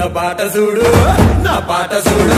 నా పాట చూడు నా పాట చూడు.